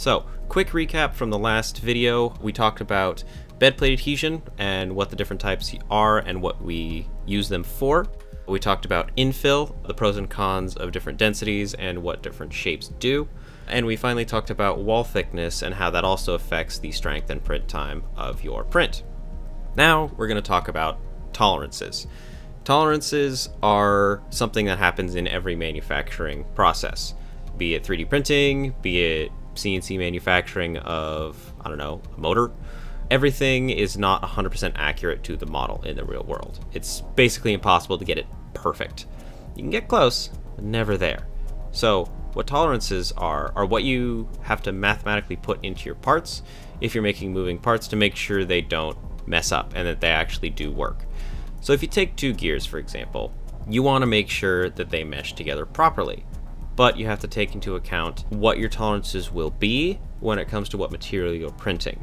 So, quick recap from the last video. We talked about bed plate adhesion and what the different types are and what we use them for. We talked about infill, the pros and cons of different densities and what different shapes do. And we finally talked about wall thickness and how that also affects the strength and print time of your print. Now we're going to talk about tolerances. Tolerances are something that happens in every manufacturing process, be it 3D printing, be it CNC manufacturing of, I don't know, a motor. Everything is not 100% accurate to the model in the real world. It's basically impossible to get it perfect. You can get close, but never there. So, what tolerances are, are what you have to mathematically put into your parts if you're making moving parts to make sure they don't mess up and that they actually do work. So if you take two gears, for example, you want to make sure that they mesh together properly. But you have to take into account what your tolerances will be when it comes to what material you're printing.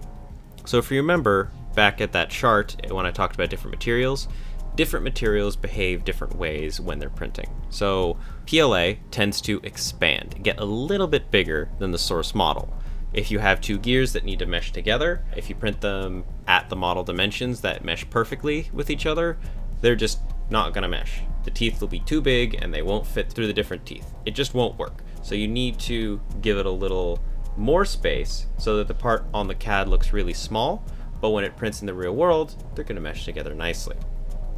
So if you remember back at that chart eh, when I talked about different materials, different materials behave different ways when they're printing. So PLA tends to expand, get a little bit bigger than the source model. If you have two gears that need to mesh together, if you print them at the model dimensions that mesh perfectly with each other, they're just not gonna mesh. The teeth will be too big and they won't fit through the different teeth. It just won't work. So you need to give it a little more space so that the part on the CAD looks really small, but when it prints in the real world, they're gonna mesh together nicely.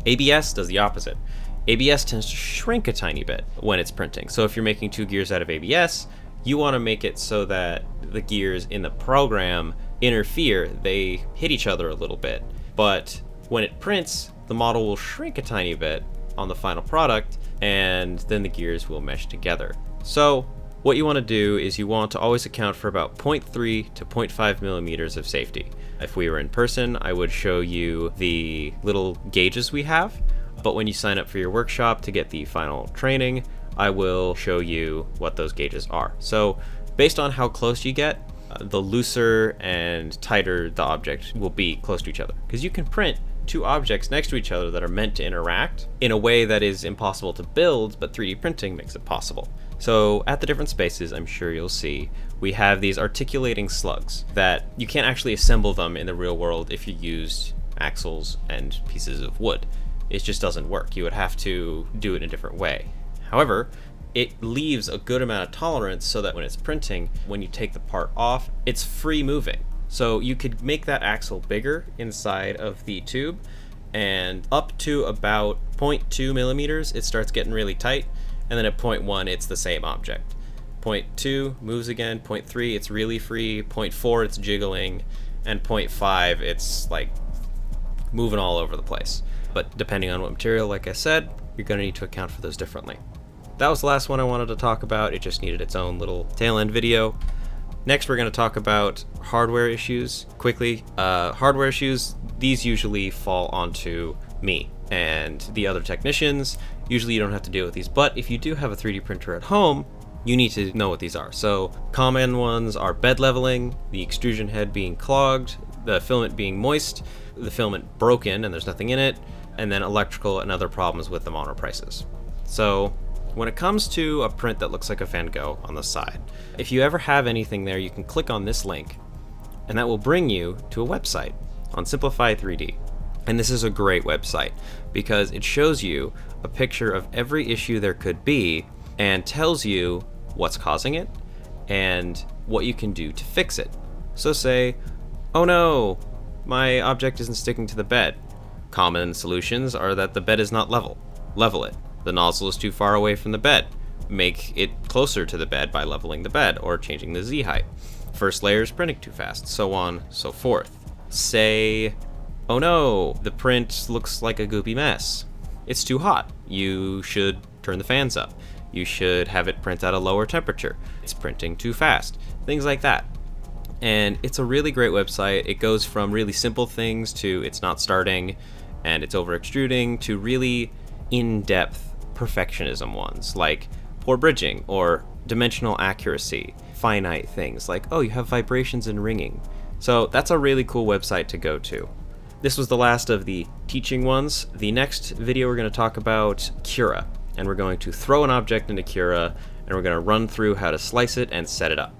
ABS does the opposite. ABS tends to shrink a tiny bit when it's printing. So if you're making two gears out of ABS, you want to make it so that the gears in the program interfere, they hit each other a little bit. But when it prints, the model will shrink a tiny bit on the final product, and then the gears will mesh together. So what you want to do is you want to always account for about 0.3 to 0.5 millimeters of safety. If we were in person, I would show you the little gauges we have, but when you sign up for your workshop to get the final training, I will show you what those gauges are. So based on how close you get, uh, the looser and tighter the object will be close to each other. Because you can print two objects next to each other that are meant to interact in a way that is impossible to build, but 3D printing makes it possible. So at the different spaces, I'm sure you'll see, we have these articulating slugs that you can't actually assemble them in the real world if you used axles and pieces of wood. It just doesn't work. You would have to do it in a different way. However, it leaves a good amount of tolerance so that when it's printing, when you take the part off, it's free moving. So you could make that axle bigger inside of the tube and up to about 0.2 millimeters, it starts getting really tight and then at 0.1 it's the same object. 0.2 moves again, 0.3 it's really free, 0.4 it's jiggling, and 0.5 it's like moving all over the place. But depending on what material, like I said, you're going to need to account for those differently. That was the last one I wanted to talk about, it just needed its own little tail end video. Next we're going to talk about hardware issues quickly. Uh, hardware issues, these usually fall onto me and the other technicians. Usually you don't have to deal with these, but if you do have a 3D printer at home, you need to know what these are. So common ones are bed leveling, the extrusion head being clogged, the filament being moist, the filament broken and there's nothing in it, and then electrical and other problems with the monoprices. So when it comes to a print that looks like a Van Gogh on the side, if you ever have anything there, you can click on this link, and that will bring you to a website on Simplify 3D. And this is a great website because it shows you a picture of every issue there could be and tells you what's causing it and what you can do to fix it. So say, oh no, my object isn't sticking to the bed. Common solutions are that the bed is not level. Level it. The nozzle is too far away from the bed. Make it closer to the bed by leveling the bed or changing the Z height. First layer is printing too fast, so on, so forth. Say oh no, the print looks like a goopy mess. It's too hot. You should turn the fans up. You should have it print at a lower temperature. It's printing too fast. Things like that. And it's a really great website. It goes from really simple things to it's not starting and it's over extruding to really in-depth perfectionism ones like poor bridging or dimensional accuracy, finite things like, oh, you have vibrations and ringing. So that's a really cool website to go to. This was the last of the teaching ones. The next video we're going to talk about Cura, and we're going to throw an object into Cura, and we're going to run through how to slice it and set it up.